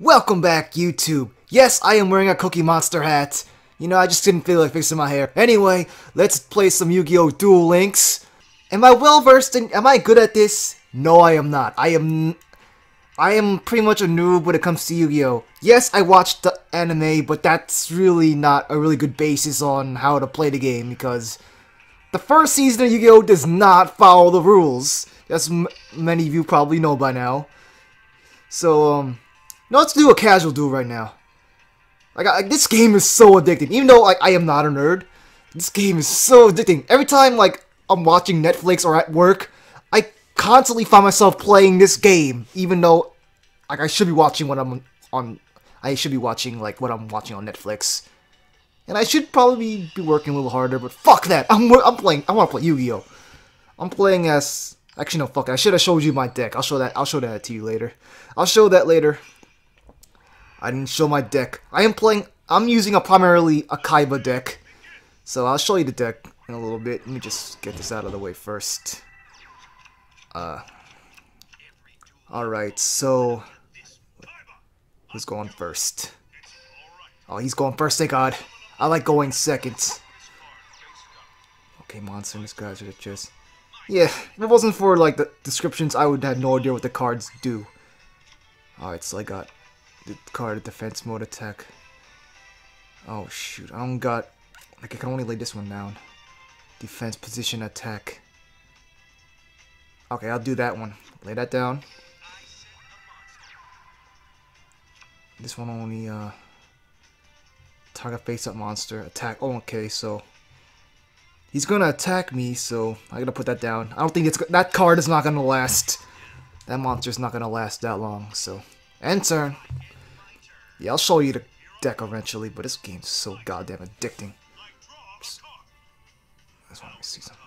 Welcome back, YouTube. Yes, I am wearing a Cookie Monster hat. You know, I just didn't feel like fixing my hair. Anyway, let's play some Yu-Gi-Oh! Duel Links. Am I well versed in- am I good at this? No, I am not. I am- I am pretty much a noob when it comes to Yu-Gi-Oh! Yes, I watched the anime, but that's really not a really good basis on how to play the game because the first season of Yu-Gi-Oh! does not follow the rules. As many of you probably know by now. So, um, now let's do a casual duel right now. Like, I, this game is so addicting. Even though like I am not a nerd, this game is so addicting. Every time like I'm watching Netflix or at work, I constantly find myself playing this game, even though like I should be watching what I'm on. I should be watching like what I'm watching on Netflix, and I should probably be working a little harder. But fuck that! I'm I'm playing. I want to play Yu-Gi-Oh. I'm playing as actually no fuck. It. I should have showed you my deck. I'll show that. I'll show that to you later. I'll show that later. I didn't show my deck. I am playing, I'm using a primarily a Kaiba deck. So I'll show you the deck in a little bit. Let me just get this out of the way first. Uh, Alright, so... Who's going first? Oh, he's going first, thank god. I like going second. Okay, monster, these guys are just... Yeah, if it wasn't for, like, the descriptions, I would have no idea what the cards do. Alright, so I got the card defense mode attack. Oh shoot, I don't got like I can only lay this one down. Defense position attack. Okay, I'll do that one. Lay that down. This one only uh target face up monster attack. Oh, okay, so he's gonna attack me, so I gotta put that down. I don't think it's that card is not gonna last. That monster's not gonna last that long, so end turn. Yeah, I'll show you the deck eventually, but this game's so goddamn addicting. Just, I just want to see something.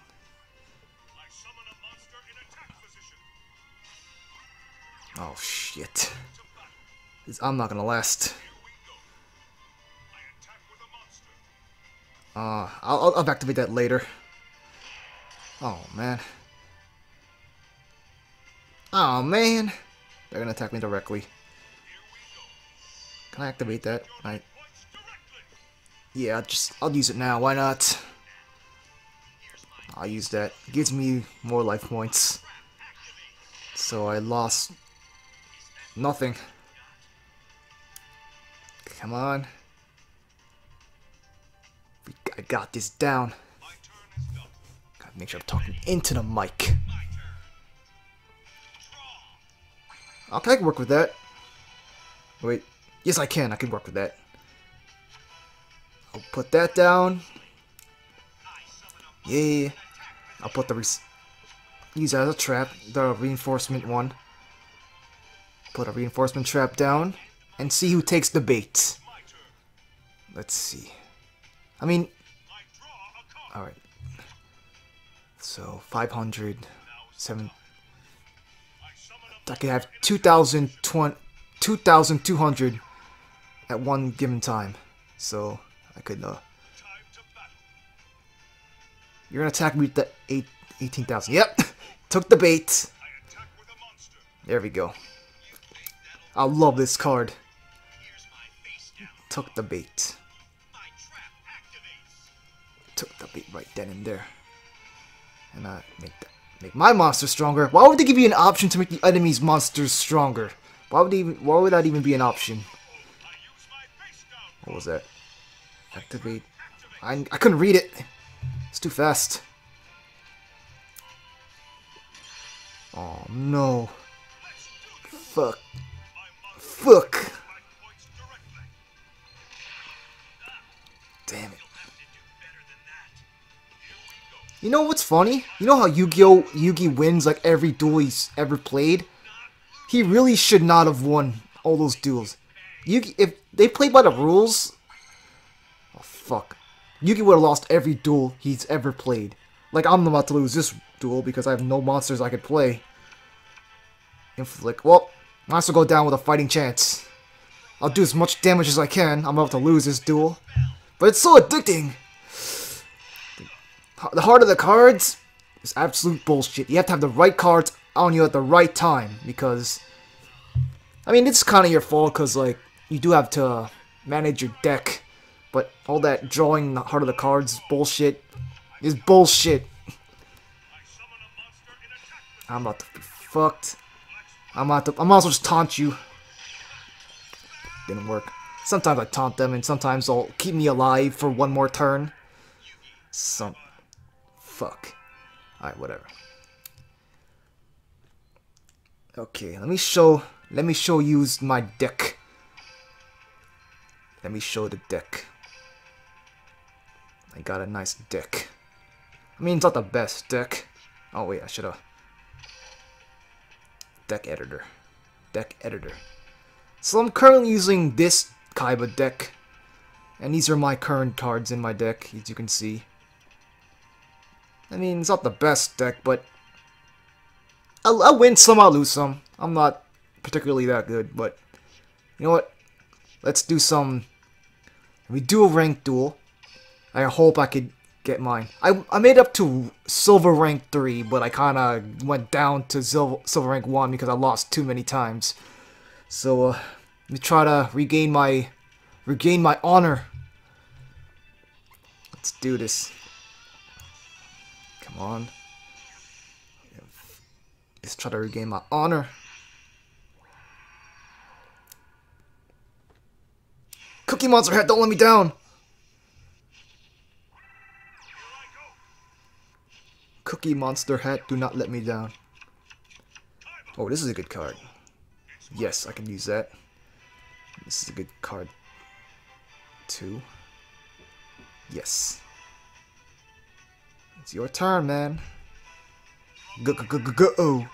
Oh shit. I'm not gonna last. Uh, I'll, I'll activate that later. Oh man. Oh man. They're gonna attack me directly. Can I activate that? I... Yeah, just I'll use it now. Why not? I'll use that. It gives me more life points. So I lost nothing. Come on. I got this down. Gotta make sure I'm talking into the mic. Okay, I can work with that. Wait. Yes, I can. I can work with that. I'll put that down. Yeah. I'll put the use as a trap, the reinforcement one. Put a reinforcement trap down and see who takes the bait. Let's see. I mean, all right. So 500, seven. I could have 2,020, 2,200 at one given time. So I could uh You're gonna attack me with the eight, 18,000. Yep! Took the bait. There we go. I love this card. Took the bait. Took the bait right then and there. And I make that make my monster stronger. Why would they give you an option to make the enemy's monsters stronger? Why would even why would that even be an option? What was that? Activate. I, I couldn't read it. It's too fast. Oh no. Fuck. Fuck. Damn it. You know what's funny? You know how Yu-Gi-Oh! Yugi wins like every duel he's ever played? He really should not have won all those duels. Yugi, if they played by the rules, oh fuck, Yugi would have lost every duel he's ever played. Like I'm about to lose this duel because I have no monsters I could play. Inflict. Well, monster go down with a fighting chance. I'll do as much damage as I can. I'm about to lose this duel, but it's so addicting. The heart of the cards is absolute bullshit. You have to have the right cards on you at the right time because I mean, it's kind of your fault because, like, you do have to manage your deck. But all that drawing the heart of the cards bullshit is bullshit. I'm about to be fucked. I'm about to. I'm also just taunt you. Didn't work. Sometimes I taunt them, and sometimes they'll keep me alive for one more turn. Some. Fuck. Alright, whatever. Okay, let me show. Let me show you my deck. Let me show the deck. I got a nice deck. I mean, it's not the best deck. Oh wait, I should've. Deck editor. Deck editor. So I'm currently using this Kaiba deck. And these are my current cards in my deck, as you can see. I mean, it's not the best deck, but I'll, I'll win some, I'll lose some. I'm not particularly that good, but you know what? Let's do some... We do a rank duel. I hope I could get mine. I, I made up to silver rank 3, but I kind of went down to silver, silver rank 1 because I lost too many times. So, uh, let me try to regain my, regain my honor. Let's do this. Come on. Let's try to regain my honor. Cookie Monster Hat, don't let me down! Cookie Monster Hat, do not let me down. Oh, this is a good card. Yes, I can use that. This is a good card. Two. Yes. It's your turn, man. Go go go go go.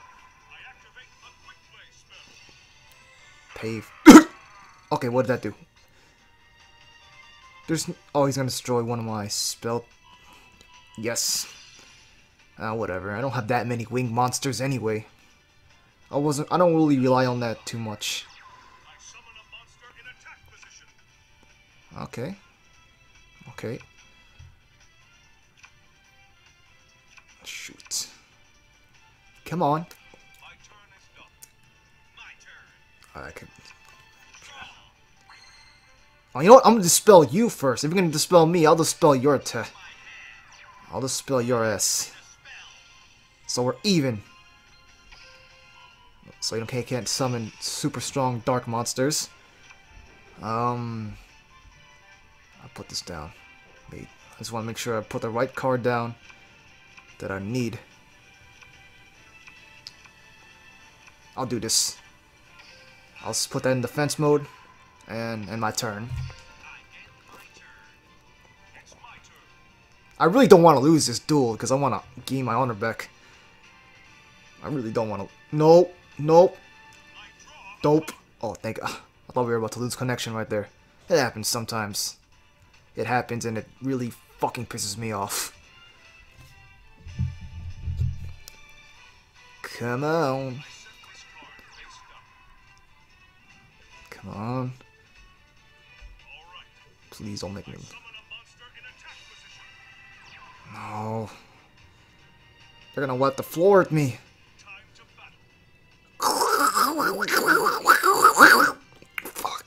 Pave. okay, what did that do? There's. Oh, he's gonna destroy one of my spell. Yes. Ah, uh, whatever. I don't have that many winged monsters anyway. I wasn't. I don't really rely on that too much. Okay. Okay. Shoot. Come on. I could. Oh, you know what? I'm gonna dispel you first. If you're gonna dispel me, I'll dispel your te. I'll dispel your S. So we're even. So you can't summon super strong dark monsters. Um, I'll put this down. Wait, I just want to make sure I put the right card down that I need. I'll do this. I'll just put that in defense mode and and my turn. I really don't want to lose this duel because I want to gain my honor back. I really don't want to. Nope. Nope. Dope. Oh, thank God. I thought we were about to lose connection right there. It happens sometimes. It happens and it really fucking pisses me off. Come on. Come on. Please don't make me... No. They're gonna wipe the floor at me. Fuck.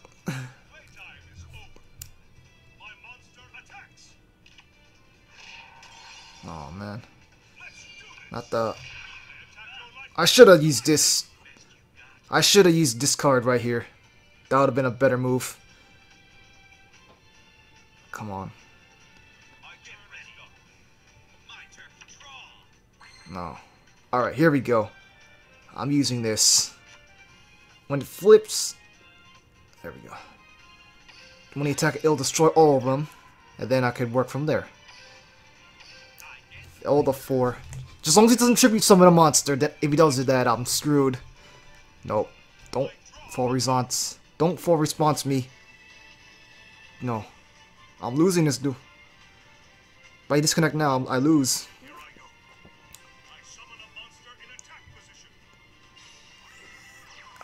Oh man. Not the... I should have used this. I should have used this card right here. That would have been a better move. Come on. No. Alright, here we go. I'm using this. When it flips... There we go. When he attack, it'll destroy all of them. And then I could work from there. All the four. Just as long as he doesn't tribute summon a monster. That If he does do that, I'm screwed. Nope. Don't full response. Don't full response me. No. I'm losing this dude. If I disconnect now, I lose.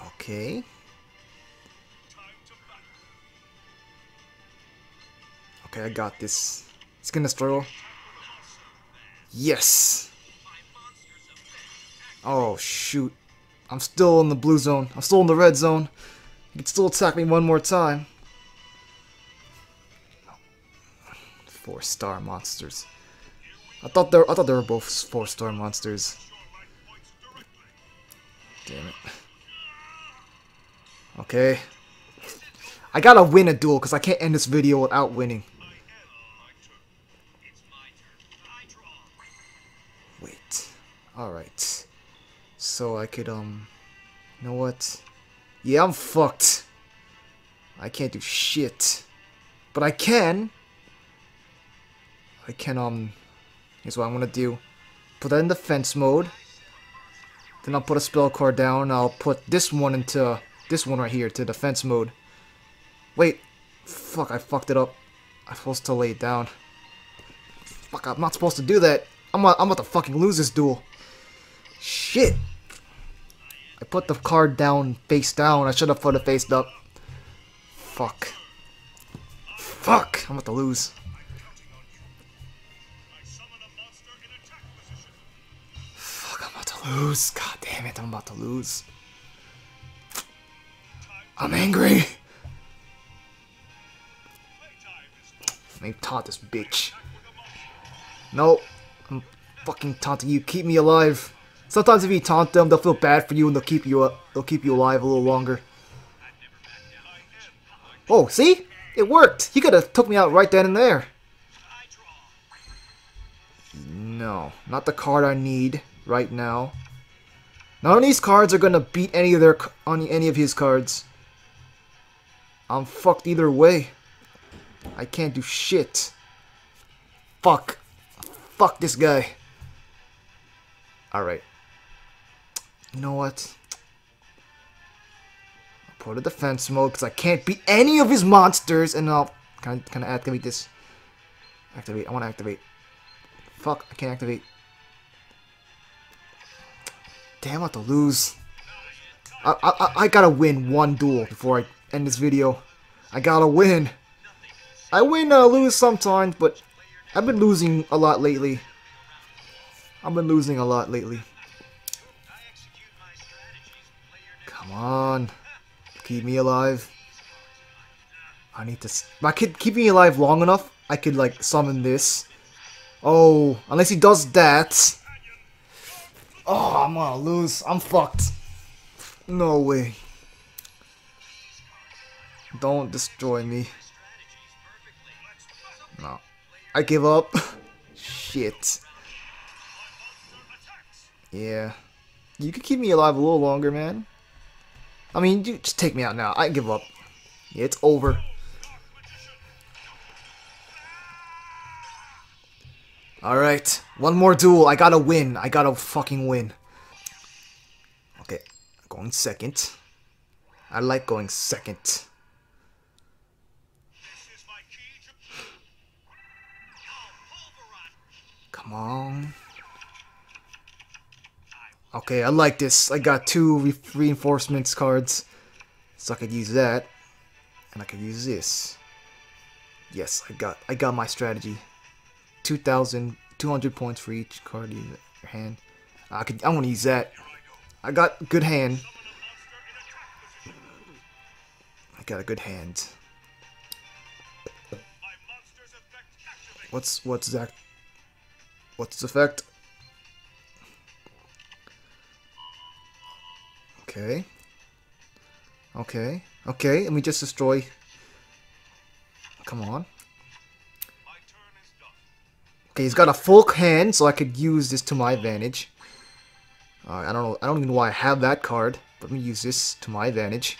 Okay. Okay, I got this. It's gonna struggle. Yes! Oh, shoot. I'm still in the blue zone. I'm still in the red zone. You can still attack me one more time. Four star monsters. I thought they were, I thought they were both four star monsters. Damn it. Okay. I gotta win a duel because I can't end this video without winning. Wait. Alright. So I could, um... You know what? Yeah, I'm fucked. I can't do shit. But I can. I can, um... Here's what I'm gonna do. Put that in defense mode. Then I'll put a spell card down. I'll put this one into... This one right here to defense mode. Wait. Fuck, I fucked it up. I'm supposed to lay it down. Fuck, I'm not supposed to do that. I'm about, I'm about to fucking lose this duel. Shit. I put the card down face down. I should have put it face up. Fuck. Fuck. I'm about to lose. Lose. God damn it, I'm about to lose. I'm angry. Let me taunt this bitch. No, I'm fucking taunting you. Keep me alive. Sometimes if you taunt them, they'll feel bad for you and they'll keep you up. They'll keep you alive a little longer. Oh, see? It worked. He could have took me out right then and there. No, not the card I need right now. None of these cards are gonna beat any of their on any of his cards. I'm fucked either way. I can't do shit. Fuck. Fuck this guy. Alright. You know what? I'll put a defense mode because I can't beat any of his monsters and I'll kind of, kind of activate this. Activate. I want to activate. Fuck. I can't activate. Damn, I have to lose. I, I, I gotta win one duel before I end this video. I gotta win. I win I lose sometimes, but I've been losing a lot lately. I've been losing a lot lately. Come on. Keep me alive. I need to... I could keep me alive long enough, I could, like, summon this. Oh, unless he does that. Oh, I'm gonna lose. I'm fucked. No way. Don't destroy me. No. I give up. Shit. Yeah. You could keep me alive a little longer, man. I mean, you just take me out now. I give up. Yeah, it's over. Alright. One more duel. I gotta win. I gotta fucking win. Okay. Going second. I like going second. Come on. Okay, I like this. I got two re reinforcements cards. So I could use that. And I could use this. Yes, I got I got my strategy. 2,200 points for each card in your hand. I could I want to use that. I got good hand. I got a good hand. What's what's that What's its effect? Okay. Okay. Okay, let me just destroy... Come on. Okay, he's got a full hand, so I could use this to my advantage. I don't know. I don't even know why I have that card. But let me use this to my advantage.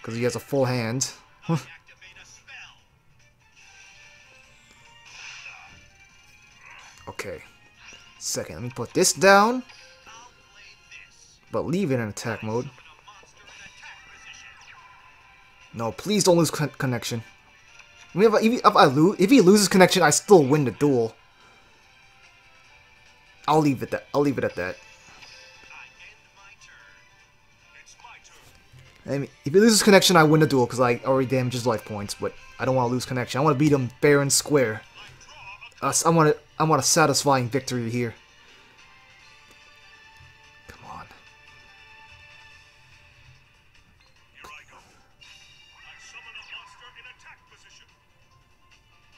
Because he has a full hand. Okay. Second, let me put this down. But leave it in attack mode. No, please don't lose con connection. I mean, if, I, if, I lose, if he loses connection, I still win the duel. I'll leave it that. I'll leave it at that. I mean, if he loses connection, I win the duel because I already damaged his life points. But I don't want to lose connection. I want to beat him fair and square. Uh, I want a, I want a satisfying victory here.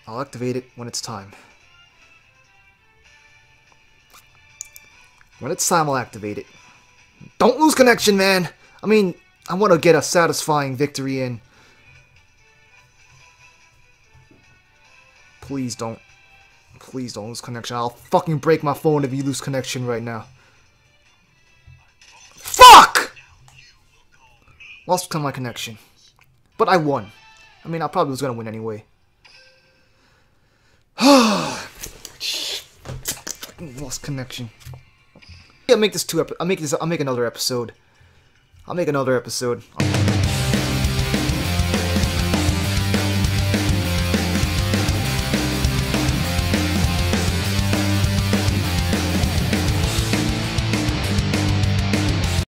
I'll activate it when it's time. When it's time, I'll activate it. Don't lose connection, man! I mean, I want to get a satisfying victory in. Please don't. Please don't lose connection. I'll fucking break my phone if you lose connection right now. Fuck! Lost my connection. But I won. I mean, I probably was gonna win anyway. Lost connection. I'll make this two. I'll make this. I'll make another episode. I'll make another episode.